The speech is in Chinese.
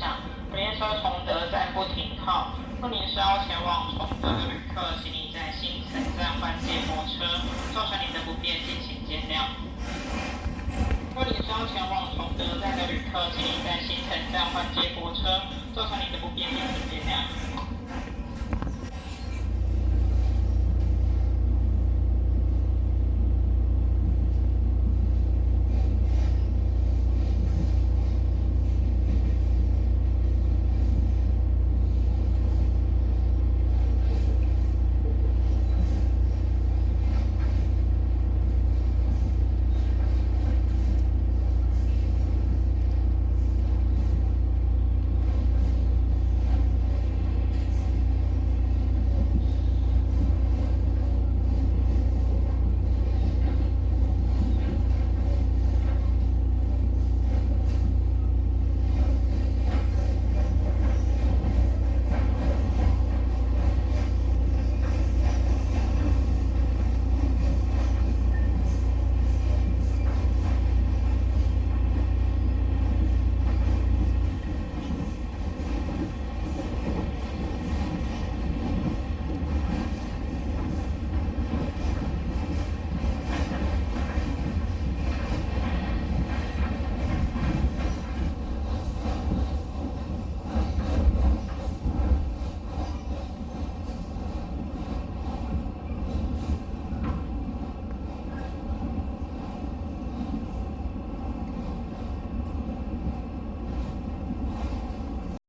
火列车崇德站不停靠若您是要前往崇德的旅客请你在新城站换接驳车造成您的不便敬请见谅。若您是要前往崇德站的旅客请您在新城站换接驳车造成您的不便敬请见谅。